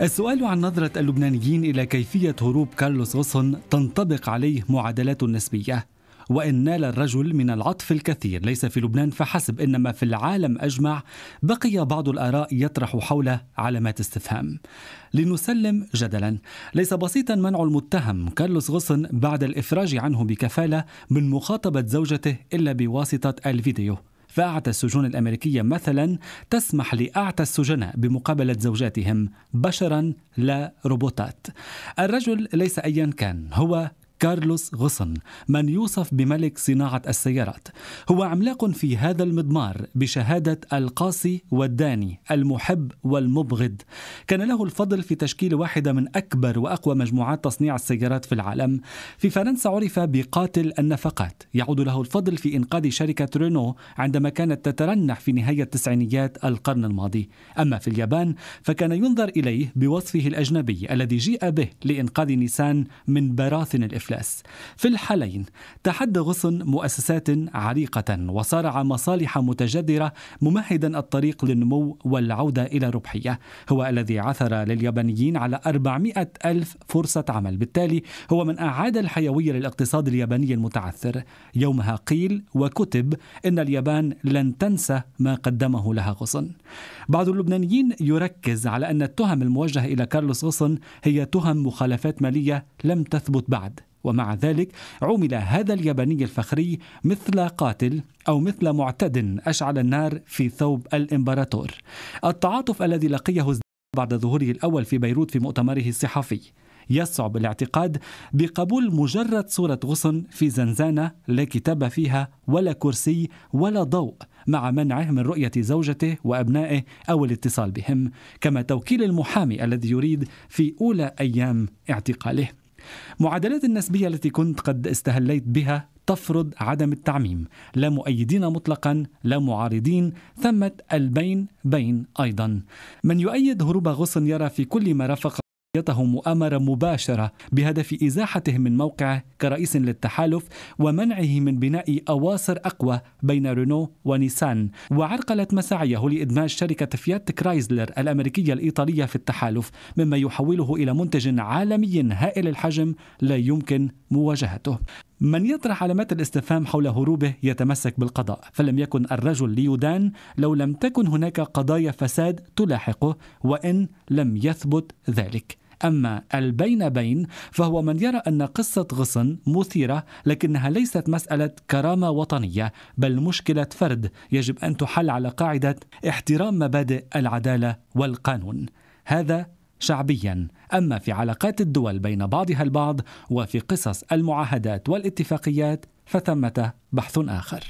السؤال عن نظرة اللبنانيين إلى كيفية هروب كارلوس غصن تنطبق عليه معادلات نسبية وإن نال الرجل من العطف الكثير. ليس في لبنان فحسب إنما في العالم أجمع بقي بعض الآراء يطرح حوله علامات استفهام. لنسلم جدلا ليس بسيطا منع المتهم كارلوس غصن بعد الإفراج عنه بكفالة من مخاطبة زوجته إلا بواسطة الفيديو. فأعتى السجون الأمريكية مثلا تسمح لأعتى السجناء بمقابلة زوجاتهم بشرا لا روبوتات. الرجل ليس أيا كان هو كارلوس غصن من يوصف بملك صناعة السيارات. هو عملاق في هذا المضمار بشهادة القاسي والداني المحب والمبغض. كان له الفضل في تشكيل واحدة من أكبر وأقوى مجموعات تصنيع السيارات في العالم. في فرنسا عرف بقاتل النفقات. يعود له الفضل في إنقاذ شركة رينو عندما كانت تترنح في نهاية تسعينيات القرن الماضي. أما في اليابان فكان ينظر إليه بوصفه الأجنبي الذي جيء به لإنقاذ نيسان من براثن الإفلاس. الإفلاس في الحالين تحدى غصن مؤسسات عريقة وصارع مصالح متجذرة ممهدا الطريق للنمو والعودة إلى الربحية هو الذي عثر لليابانيين على 400 ألف فرصة عمل. بالتالي هو من أعاد الحيوية للاقتصاد الياباني المتعثر. يومها قيل وكتب إن اليابان لن تنسى ما قدمه لها غصن. بعض اللبنانيين يركز على أن التهم الموجهة إلى كارلوس غصن هي تهم مخالفات مالية لم تثبت بعد. ومع ذلك عمل هذا الياباني الفخري مثل قاتل أو مثل معتد أشعل النار في ثوب الإمبراطور. التعاطف الذي لقيه بعد ظهوره الأول في بيروت في مؤتمره الصحفي يصعب الاعتقاد بقبول مجرد صورة غصن في زنزانة لا كتاب فيها ولا كرسي ولا ضوء مع منعه من رؤية زوجته وأبنائه أو الاتصال بهم كما توكيل المحامي الذي يريد في أولى أيام اعتقاله معادلات النسبية التي كنت قد استهليت بها تفرض عدم التعميم. لا مؤيدين مطلقا لا معارضين ثمة البين بين أيضا. من يؤيد هروب غصن يرى في كل ما رافق مؤامرة مباشرة بهدف إزاحته من موقعه كرئيس للتحالف ومنعه من بناء أواصر أقوى بين رينو ونيسان. وعرقلت مساعيه لإدماج شركة فيات كرايزلر الأمريكية الإيطالية في التحالف مما يحوله إلى منتج عالمي هائل الحجم لا يمكن مواجهته. من يطرح علامات الاستفهام حول هروبه يتمسك بالقضاء فلم يكن الرجل ليدان لو لم تكن هناك قضايا فساد تلاحقه وإن لم يثبت ذلك. أما البين بين فهو من يرى أن قصة غصن مثيرة لكنها ليست مسألة كرامة وطنية بل مشكلة فرد يجب أن تحل على قاعدة احترام مبادئ العدالة والقانون. هذا شعبيا. أما في علاقات الدول بين بعضها البعض وفي قصص المعاهدات والاتفاقيات فثمة بحث آخر.